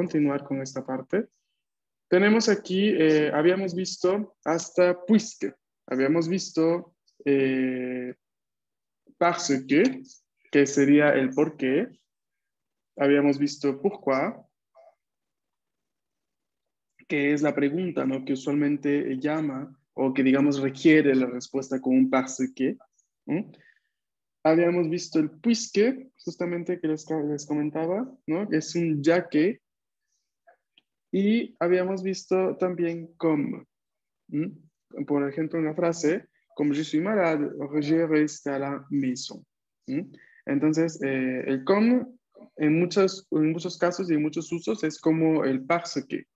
continuar con esta parte. Tenemos aquí, eh, habíamos visto hasta puisque, habíamos visto eh, parce que, que sería el por qué, habíamos visto pourquoi, que es la pregunta ¿no? que usualmente llama o que digamos requiere la respuesta con un parce que. Habíamos visto el puisque, justamente que les, les comentaba, ¿no? Es un ya que. Y habíamos visto también como. Por ejemplo, una frase, como je suis malade, je reste à la maison. Entonces, eh, el como en muchos, en muchos casos y en muchos usos es como el parce que.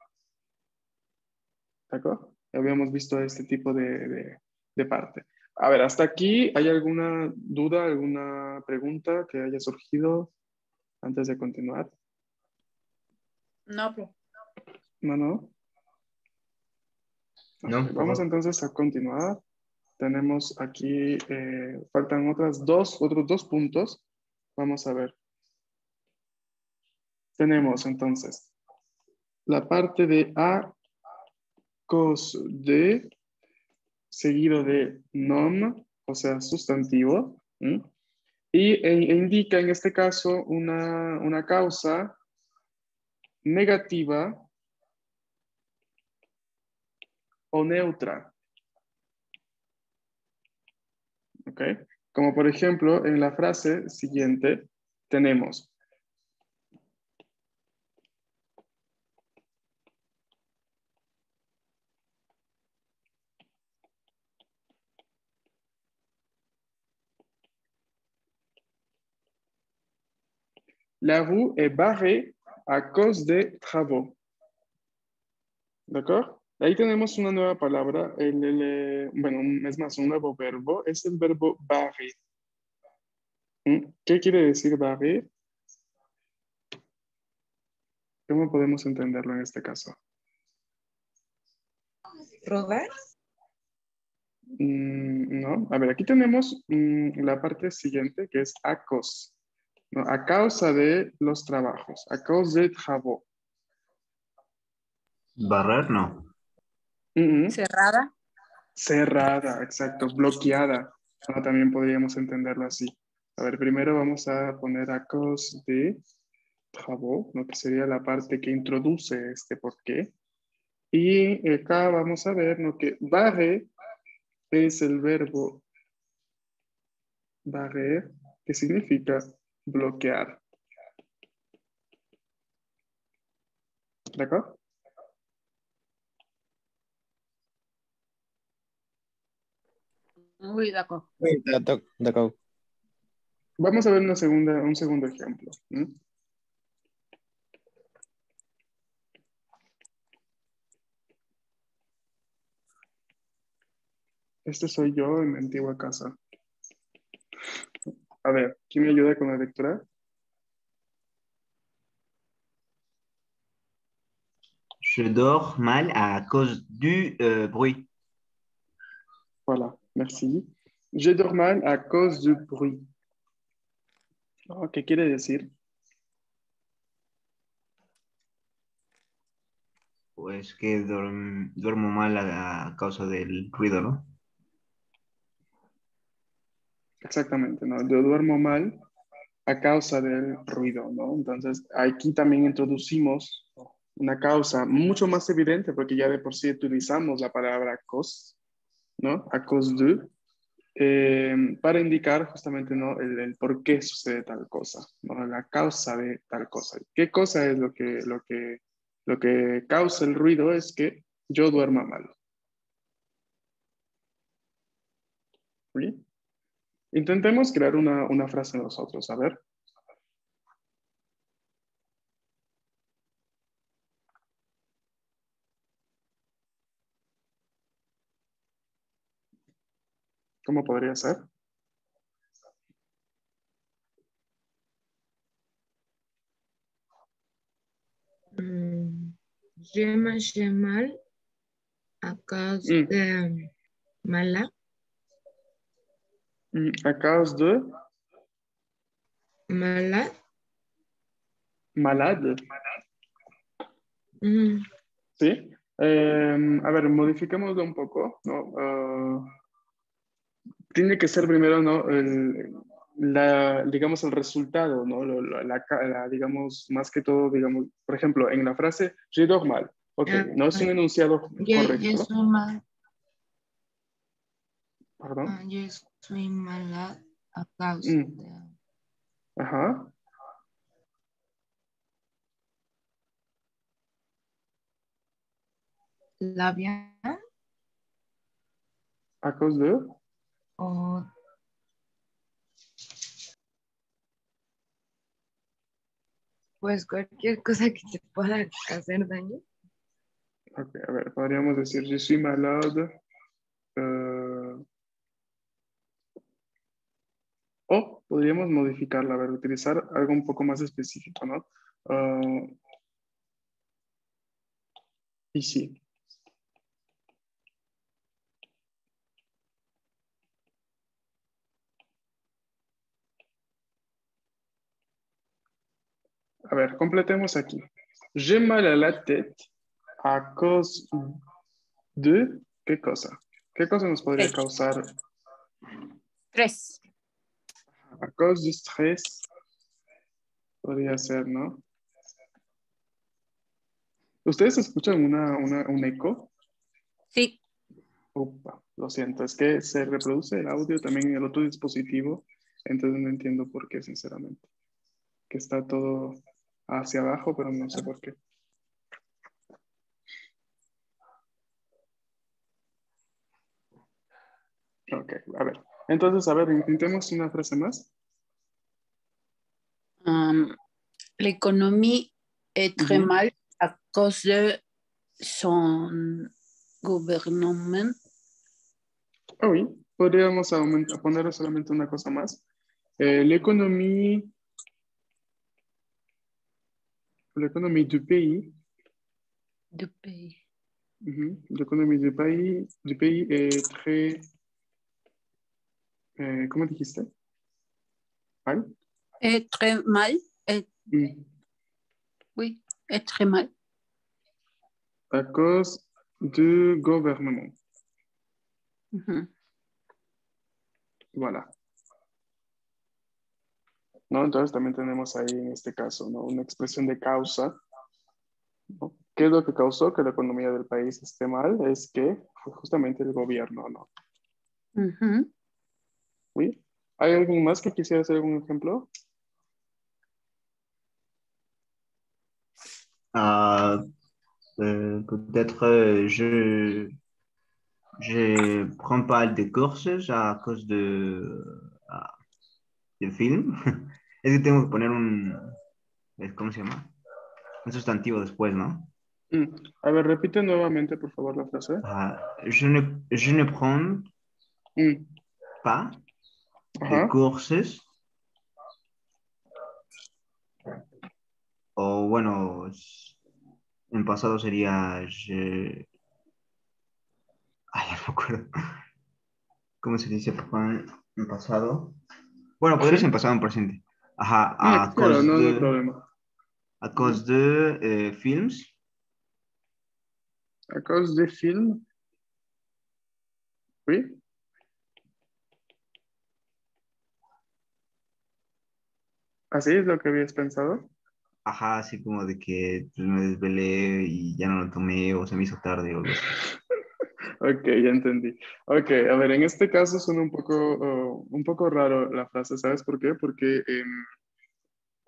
¿De acuerdo? Habíamos visto este tipo de, de, de parte. A ver, hasta aquí, ¿hay alguna duda, alguna pregunta que haya surgido antes de continuar? No, No, no. no vamos entonces a continuar. Tenemos aquí, eh, faltan otras dos, otros dos puntos. Vamos a ver. Tenemos entonces la parte de A, cos de seguido de nom, o sea, sustantivo, y e, e indica en este caso una, una causa negativa o neutra. ¿Ok? Como por ejemplo, en la frase siguiente tenemos La rue est barrée à cause des travaux. ¿D'accord? Ahí tenemos una nueva palabra, el, bueno, es más, un nuevo verbo, es el verbo barrer. ¿Mm? ¿Qué quiere decir barrer? ¿Cómo podemos entenderlo en este caso? ¿Robar? Mm, no, a ver, aquí tenemos mm, la parte siguiente que es acos a causa de los trabajos, a causa de trabajo. Barrer, no. Cerrada. Cerrada, exacto, bloqueada. también podríamos entenderlo así. A ver, primero vamos a poner a causa de trabajo, lo que sería la parte que introduce este porqué. Y acá vamos a ver lo que barre es el verbo barrer, que significa bloquear. ¿De Muy de Vamos a ver una segunda, un segundo ejemplo. Este soy yo en mi antigua casa. A ver, ¿quién me ayuda con la lectura? Je dors mal à cause du euh, bruit. Voilà, merci. Je dors mal à cause du bruit. Oh, ¿Qué quiere decir? Pues que duermo mal a causa del ruido, ¿no? Exactamente, ¿no? Yo duermo mal a causa del ruido, ¿no? Entonces, aquí también introducimos una causa mucho más evidente porque ya de por sí utilizamos la palabra cause, ¿no? A cause de, eh, para indicar justamente, ¿no? El, por qué sucede tal cosa, ¿no? La causa de tal cosa. ¿Qué cosa es lo que, lo que, lo que causa el ruido? Es que yo duerma mal. Intentemos crear una, una frase nosotros, a ver. ¿Cómo podría ser? Mm, je me mal a mm. de mala. À cause de Malade. Malade. ¿Sí? Em, a ver, modifiquémoslo un poco, ¿no? Ah, tiene que ser primero, ¿no? El, la, digamos, el resultado, ¿no? La, digamos, más que todo, digamos, por ejemplo, en la frase, mal. Ok, no es un enunciado correcto. mal. Perdón. Ah, yo soy mala a causa mm. de... Ajá. labia. ¿A causa de? O pues cualquier cosa que te pueda hacer daño. Ok, a ver, podríamos decir, je suis malade. Uh, o podríamos modificarla, a ver, utilizar algo un poco más específico, ¿no? Uh, y sí, A ver, completemos aquí. J'ai mal à la tête à cause de qué cosa? ¿Qué cosa nos podría causar? Tres. A cause de stress. Podría ser, ¿no? ¿Ustedes escuchan una, un eco? Sí. Opa, lo siento, es que se reproduce el audio también en el otro dispositivo, entonces no entiendo por qué, sinceramente. Que está todo hacia abajo, pero no sé por qué. Ok, a ver. Entonces, a ver, intentemos una frase más. L'économie est très mal à cause de son gouvernement. Ah oui, podríamos aumentar, poner solamente una cosa más. Eh, L'économie l'économie du pays. Du pays. L'économie du pays, du pays est très. Euh, comment dijiste? Mal? Est très mal. Est... Mm. Oui, est très mal. À cause du gouvernement. Voilà. ¿No? Entonces también tenemos ahí en este caso, ¿no? Una expresión de causa. ¿Qué es lo que causó que la economía del país esté mal? Es que fue justamente el gobierno, ¿no? ¿Hay alguien más que quisiera hacer algún ejemplo? Uh, Peut-être euh, je, je prends pas de courses à cause de, del film. es que tengo que poner un, ¿cómo se llama? Un sustantivo después, ¿no? Mm. A ver, repite nuevamente, por favor, la frase. Uh, je, ne, je ne prends mm. pas de courses. O bueno, en pasado sería je... Ay, no me acuerdo. ¿Cómo se dice en pasado? Bueno, podría ser en pasado en presente. Ajá, a ah, cause no, de, no problema. A cause de eh, films. A cause de film. Oui. ¿Así es lo que habías pensado? Ajá, así como de que pues, me desvelé y ya no lo tomé o se me hizo tarde o algo así. Ok, ya entendí. Ok, a ver, en este caso suena un poco, oh, un poco raro la frase, ¿sabes por qué? Porque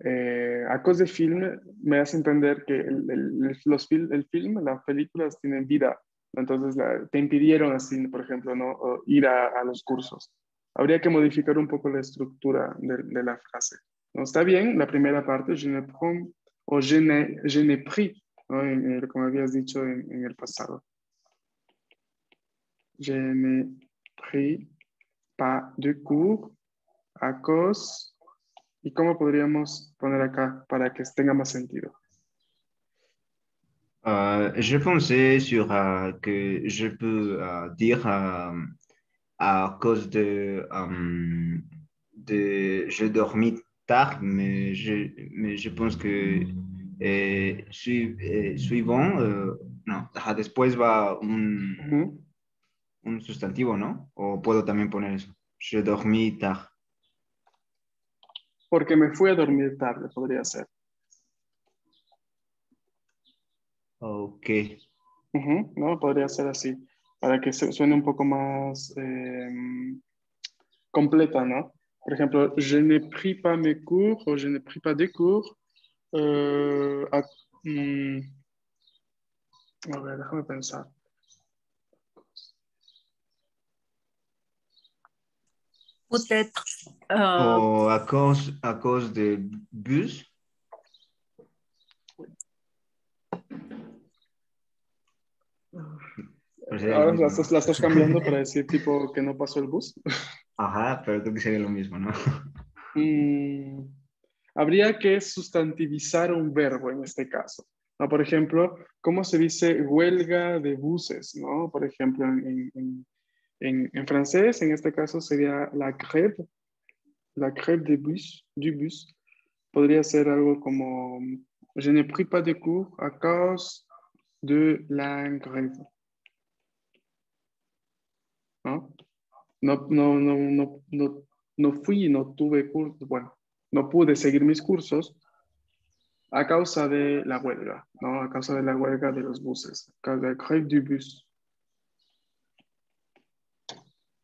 eh, a cause de film me hace entender que el, los el film, las películas tienen vida, entonces te impidieron así, por ejemplo, ¿no? ir a, los cursos. Habría que modificar un poco la estructura de, la frase. ¿no? Está bien la primera parte, je ne prends o je ne, je ne pris, como habías dicho en el pasado je n'ai pris pas de cours à cause. ¿Y cómo podríamos poner acá para que tenga más sentido? Uh, je pensais sur uh, que je peux uh, dire à cause de, um, de je dormis tard, mais je, mais je pense que eh, eh, suivant, no, después va un, un sustantivo, ¿no? O puedo también poner eso. Je dormí tard. Porque me fui a dormir tarde, podría ser. Ok. no, podría ser así. Para que suene un poco más em, completa, ¿no? Por ejemplo, je ne pris pas mes cours o je ne pris pas des cours. Euh, mm, a ver, déjame pensar. Peut-être. Euh... à cause, à cause de bus. Ahora la estás, la estás, cambiando para decir tipo que no pasó el bus. Ajá, pero creo que sería lo mismo, ¿no? Mm, habría que sustantivizar un verbo en este caso. ¿no? Por ejemplo, ¿cómo se dice huelga de buses? ¿no? Por ejemplo, en, en, en, en francés, en este caso sería la grève, la grève de bus, du bus. Podría ser algo como Je ne pris pas de cours à cause de la grève. ¿No? No, no, no, no, no, no fui, no tuve cursos, bueno, no pude seguir mis cursos a causa de la huelga, ¿no? A causa de la huelga de los buses, a causa de la grève du bus.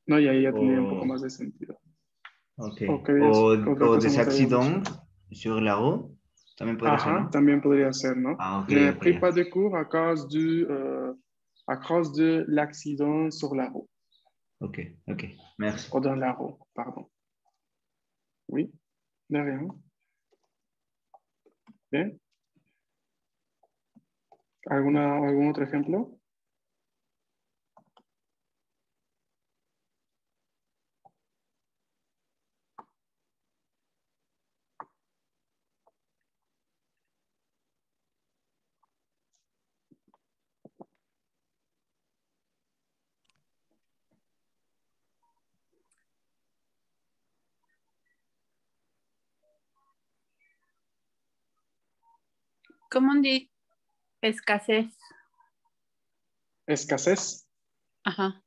No, y ahí ya tendría un poco más de sentido. Ok. O, o des accidents sur la route. También podría Ajá, ser, ¿no? también podría ser, ¿no? Ah, pris pas de cours à cause du, euh, à cause de l'accident sur la route. Ok, ok. Merci. O dans la route, pardon. Oui, de rien. Bien. ¿Alguna, ¿Algún otro ejemplo? ¿Cómo dit escasez? Escasez. Ajá.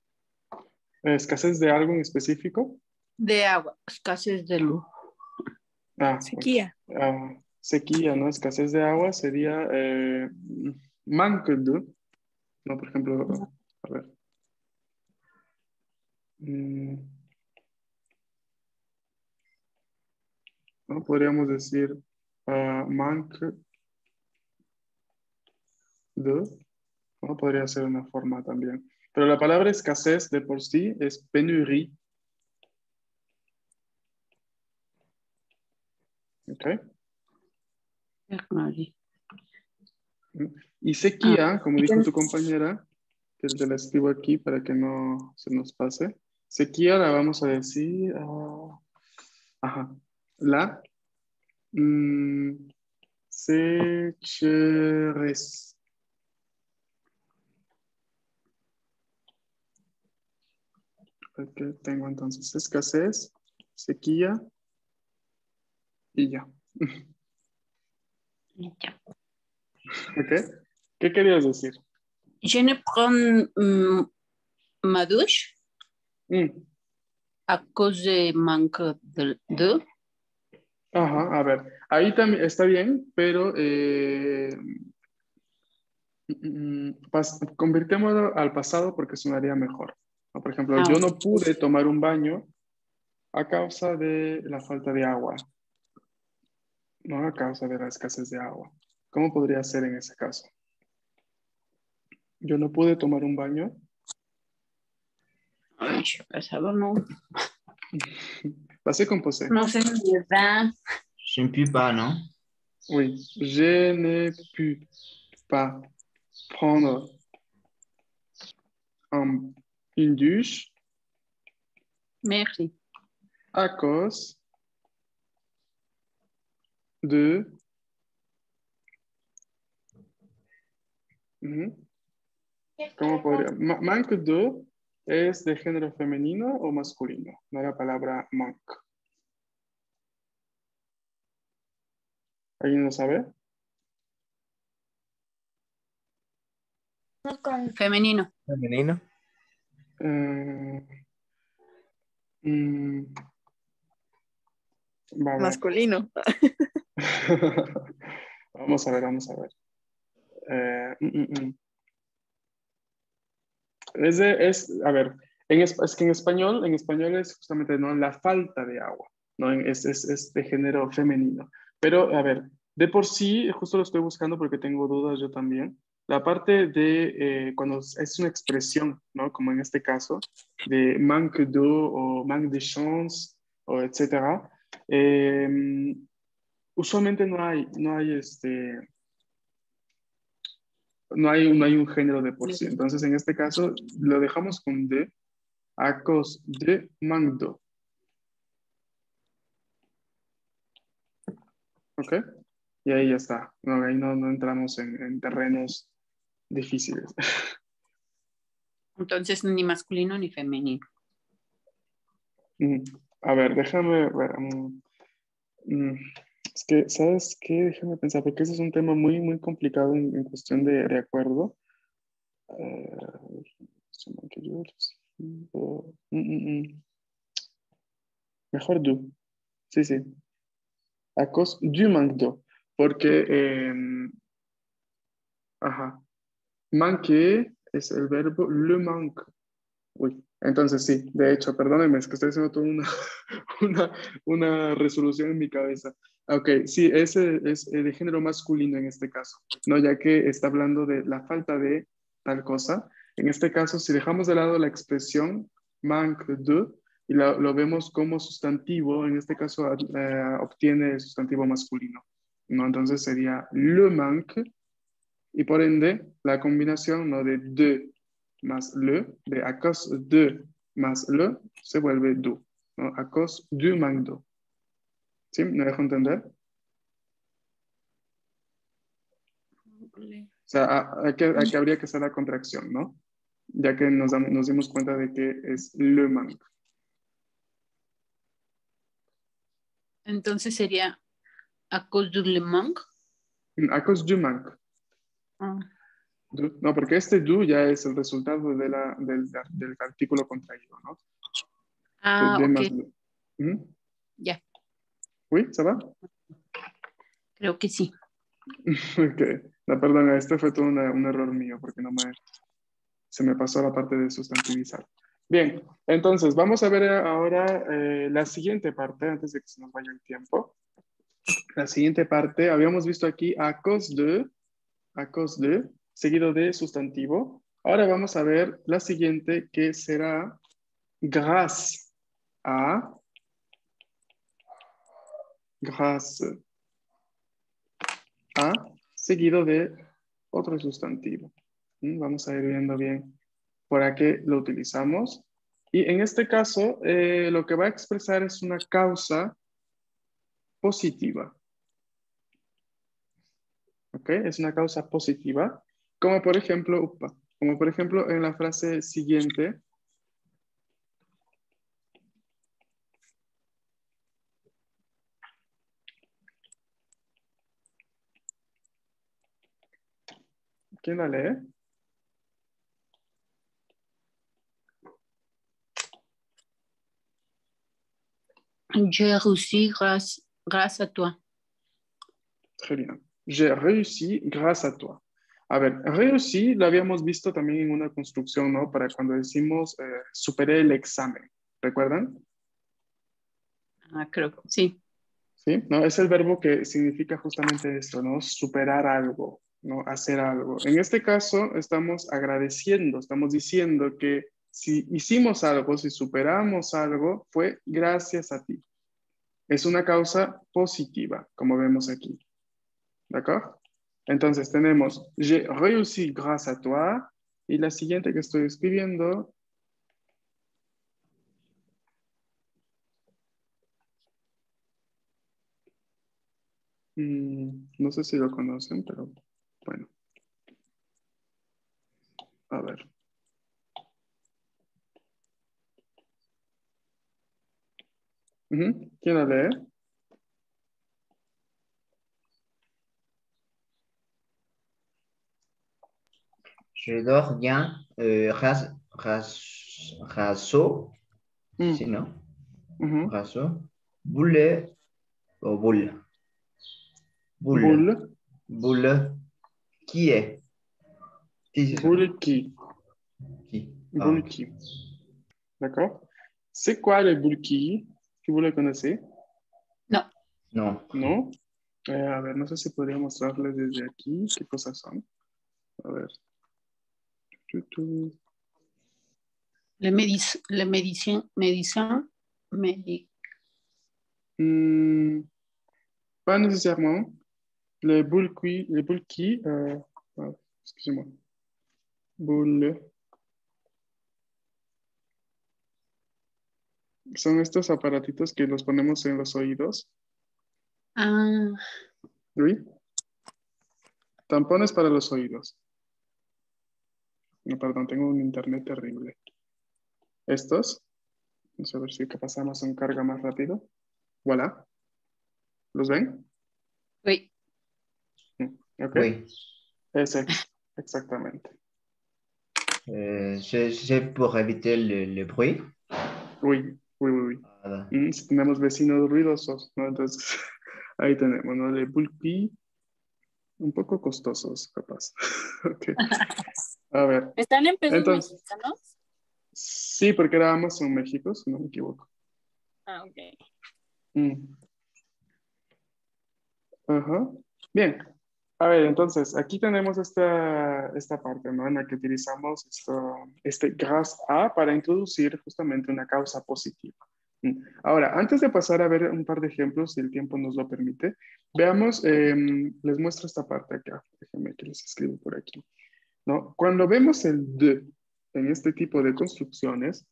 Escasez de algo en específico. De agua, escasez de luz. Ah, Sequía. ah, sequía, ¿no? Escasez de agua sería eh, manque de. No, por ejemplo, a ver. Mm. No, podríamos decir manque de. No, podría ser una forma también. Pero la palabra escasez de por sí es pénurie. ¿Ok? Y sequía, como dijo tu compañera, que te la escribo aquí para que no se nos pase. Sequía la vamos a decir. ah, ajá. La. mm, sécheresse. Tengo entonces escasez, sequía y ya. ¿Ok? ¿Qué querías decir? Je ne prends mm, ma douche Mm, à cause de manque de, de. Ajá, a ver, ahí también está bien, pero eh, mm, mm, convirtémoslo al pasado porque sonaría mejor. ¿No? Por ejemplo, Ah, yo no pude tomar un baño a causa de la falta de agua, no a causa de la escasez de agua. ¿Cómo podría ser en ese caso? Yo no pude tomar un baño Ay, pasado no. Pasé con posé. No sé, ¿verdad? Je ne puis pas, ¿no? Oui, je n'ai pu pas prendre un- In. Merci. À cause de. ¿Cómo podría? Manque de es de género femenino o masculino, no la palabra manque. ¿Alguien lo sabe? Femenino. Femenino. Eh, mm, vamos. Masculino. vamos a ver, vamos a ver. Eh, mm, mm, mm. Es, de- es, a ver, en, es, que en español, en español es justamente ¿no? la falta de agua, ¿no? Es, es, es de género femenino. Pero, a ver, de por sí, justo lo estoy buscando porque tengo dudas yo también. La parte de eh, cuando es una expresión, ¿no? Como en este caso, de manque d'eau o manque de chance, o etcétera. eh, usualmente no hay, no hay este, no hay, no hay un género de por sí. Entonces, en este caso, lo dejamos con de, a cause de manque d'eau. ¿Ok? Y ahí ya está. No, ahí no, no entramos en, en terrenos difíciles. Entonces, ni masculino ni femenino. Mm, A ver, déjame ver. mm, mm, Es que, ¿sabes qué? Déjame pensar, porque ese es un tema muy, muy complicado en, en cuestión de, de acuerdo. Eh. Mejor du. Sí, sí. A cause du manque. Porque, eh, ajá. Manquer es el verbo le manque. Uy, entonces sí, de hecho, perdónenme, es que estoy haciendo toda una, una, una resolución en mi cabeza. Ok, sí, ese es de género masculino en este caso, ¿no? Ya que está hablando de la falta de tal cosa. En este caso, si dejamos de lado la expresión manque de y lo vemos como sustantivo, en este caso eh, obtiene el sustantivo masculino, ¿no? Entonces sería le manque y por ende la combinación ¿no? de de más le, de à cause de más le, se vuelve du, ¿no? À cause du manque d'eau. ¿Sí? ¿Me dejo entender? O sea, a- aquí, aquí habría que hacer la contracción, ¿no? Ya que nos, nos dimos cuenta de que es le manque. Entonces sería a cause du le manque. À cause du manque. Ah, Du- No, porque este du ya es el resultado de la, del, del artículo contraído, ¿no? Ah, ok. ¿Mm? ya, ¿Oui? ¿Se va? creo que sí. Ok, no, perdón, este fue todo una- un error mío porque no me, se me pasó la parte de sustantivizar. Bien, entonces vamos a ver ahora eh, la siguiente parte antes de que se nos vaya el tiempo. La siguiente parte, habíamos visto aquí a cause de, a cause de, seguido de sustantivo. Ahora vamos a ver la siguiente que será grâce a, grâce a seguido de otro sustantivo. ¿Mm? Vamos a ir viendo bien para qué lo utilizamos. Y en este caso, eh, lo que va a expresar es una causa positiva. Es una causa positiva. Como por ejemplo, upa, como por ejemplo en la frase siguiente. ¿Quién la lee? J'ai réussi grâce, grâce à toi. Très bien. J'ai réussi grâce a toi. A ver, réussi lo habíamos visto también en una construcción, ¿no? Para cuando decimos eh, superé el examen. ¿Recuerdan? Ah, creo que sí. ¿Sí? ¿No? Es el verbo que significa justamente esto, ¿no? Superar algo, ¿no? Hacer algo. En este caso, estamos agradeciendo, estamos diciendo que si hicimos algo, si superamos algo, fue gracias a ti. Es una causa positiva, como vemos aquí. ¿De acuerdo? Entonces tenemos, j'ai réussi grâce à toi. Y la siguiente que estoy escribiendo, mm, no sé si lo conocen, pero bueno. A ver. ¿Quién la lee? Je dors bien. Euh, ras, ras, raso. Mm. Si, non? Ujú. Raso. Boule. O boule. Boule. Boule, Boule. Qui est? Qui c'est ça? boule qui? Qui? Ah, Boule qui. D'accord C'est quoi le boule qui que vous le connaissez? Non. ¿No? Eh, a ver, no sé si podría mostrarles desde aquí qué cosas son. A ver. Tu. Le, médic le médecin, médecin, médic. Hmm, pas nécessairement. Le boule qui, le boule qui, euh, ah, excusez-moi. Son estos aparatitos que los ponemos en los oídos. Ah, ¿Oui? Tampones para los oídos. No, perdón, tengo un internet terrible. Estos. Vamos a ver si capaz Amazon carga más rápido. Voilà. ¿Los ven? oui. Ok. Oui. Ese, exactamente. C'est c'est pour éviter le, le bruit. Uy, uy, uy, uy. Voilà. Mm, si tenemos vecinos ruidosos, ¿no? Entonces, ahí tenemos, ¿no? El bulky, un poco costosos, capaz. Ok. A ver, ¿Están en pesos Entonces- mexicanos? sí, porque era Amazon México, si no me equivoco. Ah, ok. Mm. Ajá. Bien. A ver, entonces, aquí tenemos esta, esta parte, ¿no? En la que utilizamos esto, este grâce a para introducir justamente una causa positiva. Mm. Ahora, antes de pasar a ver un par de ejemplos, si el tiempo nos lo permite, veamos, em, les muestro esta parte acá. Déjenme que les escribo por aquí. ¿No? Cuando vemos el de en este tipo de construcciones,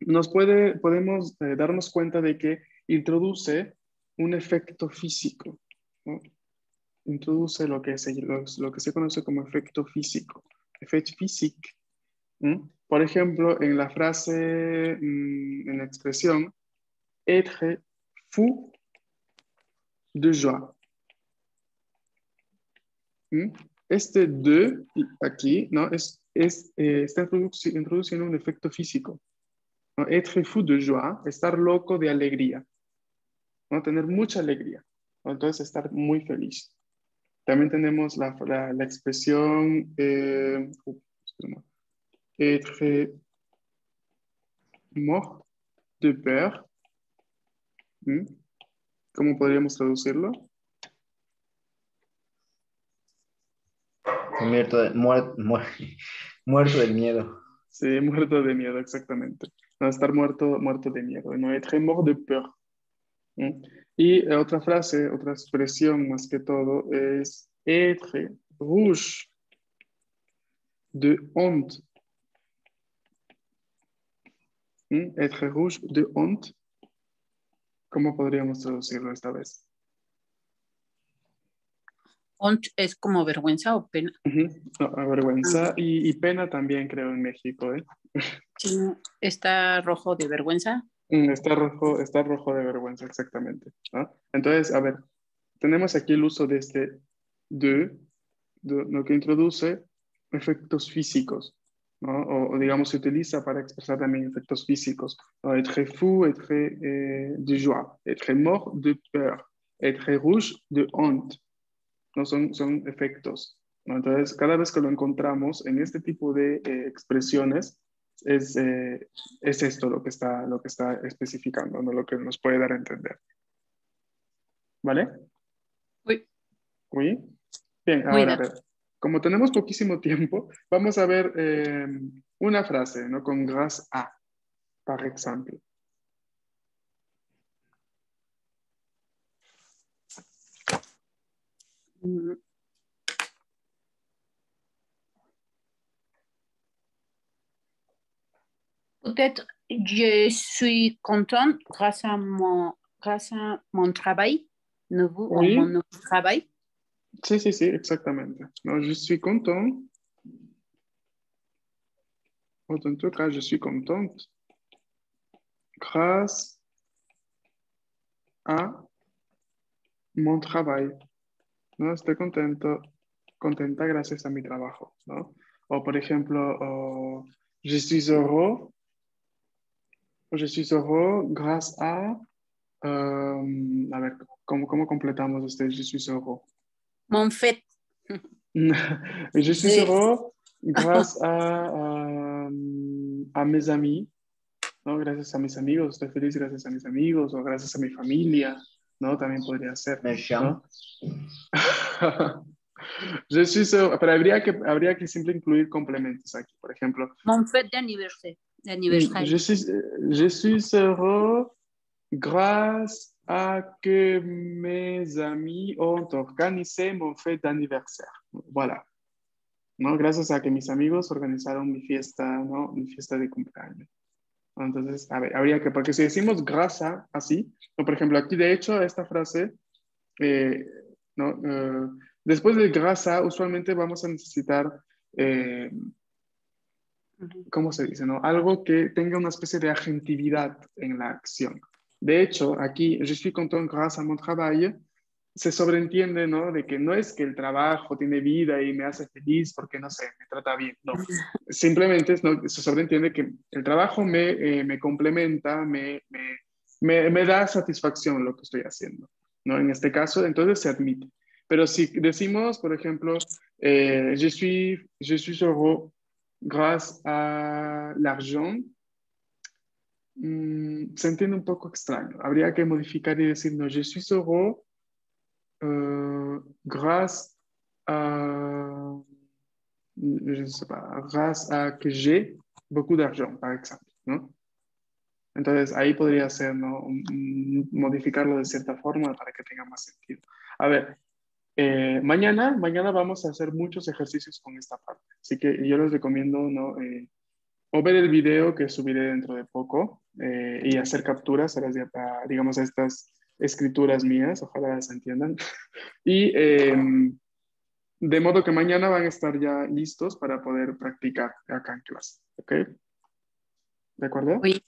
nos puede, podemos eh, darnos cuenta de que introduce un efecto físico. ¿no? Introduce lo que, se, lo, lo que se conoce como efecto físico, efecto físico. Por ejemplo, en la frase, mm, en la expresión, être fou de joie. ¿Mm? Este de aquí ¿no? es, es, eh, está introduci- introduciendo un efecto físico. ¿no? Être fou de joie, estar loco de alegría. ¿no? Tener mucha alegría. ¿no? Entonces, estar muy feliz. También tenemos la, la, la expresión eh, être mort de peur. ¿Cómo podríamos traducirlo? Muerto, de- muer- muer- muerto del miedo. Sí, muerto de miedo, exactamente. No, estar muerto, muerto de miedo. No, être mort de peur. Y eh, otra frase, otra expresión más que todo es être rouge de honte. ¿Mm? Être rouge de honte. ¿Cómo podríamos traducirlo esta vez? Es como vergüenza o pena. No, vergüenza y, y pena también creo en México. ¿eh? Sí, Está rojo de vergüenza. Mm, Está rojo, está rojo de vergüenza, exactamente. ¿no? Entonces, a ver, tenemos aquí el uso de este de, de- lo que introduce efectos físicos, ¿no? O, o, digamos se utiliza para expresar también efectos físicos. Être fou, être eh, de joie, être mort de peur, être rouge de honte. ¿No? Son, son efectos. ¿no? Entonces, cada vez que lo encontramos en este tipo de eh, expresiones, es, eh, es esto lo que está, lo que está especificando, ¿no? lo que nos puede dar a entender. ¿Vale? Oui. ¿Oui? Bien, Muy ahora a ver, como tenemos poquísimo tiempo, vamos a ver eh, una frase, ¿no? Con grâce à, por ejemplo. Peut-être je suis contente grâce à mon, grâce à mon travail, nouveau, Oui. mon nouveau travail. Sí, sí, sí, exactamente. No, je suis content. En tout cas, je suis contente grâce a mon travail. ¿No? Estoy contento, contenta gracias a mi trabajo, ¿no? O por ejemplo, je suis heureux, je suis heureux grâce à, um, a ver, ¿cómo, ¿cómo completamos este je suis heureux? Mon fait. je suis heureux grâce à, a, a mes amis, ¿no? Gracias a mis amigos, estoy feliz gracias a mis amigos o gracias a mi familia, ¿no? También podría ser. ¿no? Je suis pero habría que, habría que siempre incluir complementos aquí, por ejemplo. Mon fête d'anniversaire. Je suis, je suis heureux grâce à que mes amis ont organisé mon fête d'anniversaire. Voilà. ¿No? Gracias a que mis amigos organizaron mi fiesta, ¿no? Mi fiesta de cumpleaños. Entonces, a ver, habría que, porque si decimos grasa así, o por ejemplo, aquí de hecho, esta frase, eh, ¿no? Eh, después de grasa, usualmente vamos a necesitar, eh, ¿cómo se dice? No? Algo que tenga una especie de agentividad en la acción. De hecho, aquí, je suis content grâce à mon travail, se sobreentiende, ¿no? De que no es que el trabajo tiene vida y me hace feliz porque, no sé, me trata bien, no. Simplemente se sobreentiende que el trabajo me, eh, me complementa, me, me, me, da satisfacción lo que estoy haciendo, ¿no? En este caso, entonces se admite. Pero si decimos, por ejemplo, eh, je, suis, je suis heureux grâce à l'argent, mm, se entiende un poco extraño. Habría que modificar y decir, no, je suis heureux euh, grâce à, je sais pas, grâce à que j'ai beaucoup d'argent, par exemple, ¿no? Entonces ahí podría ser, ¿no? Modificarlo de cierta forma para que tenga más sentido. A ver, eh, mañana, mañana vamos a hacer muchos ejercicios con esta parte, así que yo les recomiendo, ¿no? Eh, o ver el video que subiré dentro de poco eh, y hacer capturas, digamos, a estas escrituras mías, ojalá las entiendan. Y em, de modo que mañana van a estar ya listos para poder practicar acá en clase. ¿Ok? ¿De acuerdo? Oui.